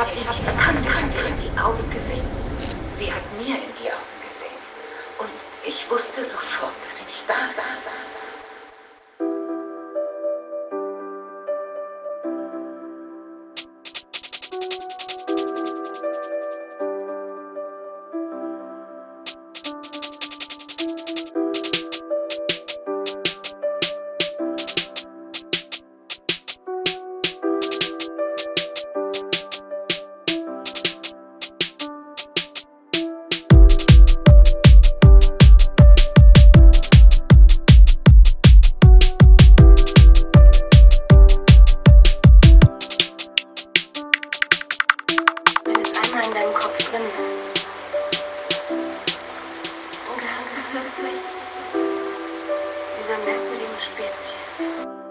habe sie habe ihr in die Augen gesehen. Sie hat mir in die Augen gesehen. Und ich wusste sofort, dass sie nicht da war. In deinem Kopf drin ist, dann gehörst du plötzlich zu dieser merkwürdigen Spezies.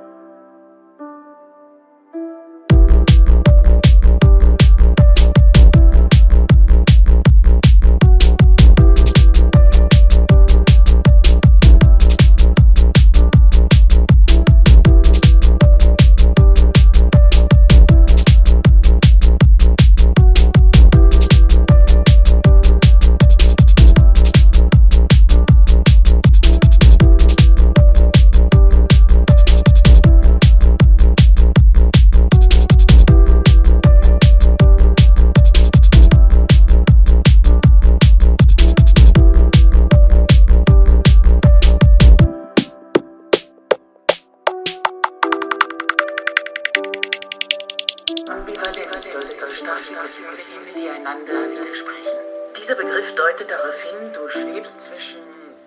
Ambivalenz größter starke Gefühle, die einander widersprechen. Dieser Begriff deutet darauf hin, du schwebst zwischen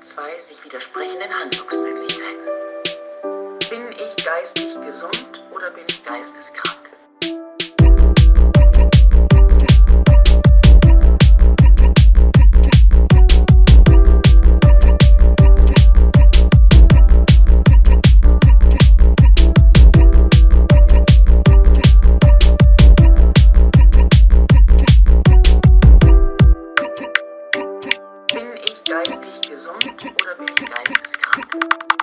zwei sich widersprechenden Handlungsmöglichkeiten. Bin ich geistig gesund oder bin ich geistig gesund oder bin ich geisteskrank?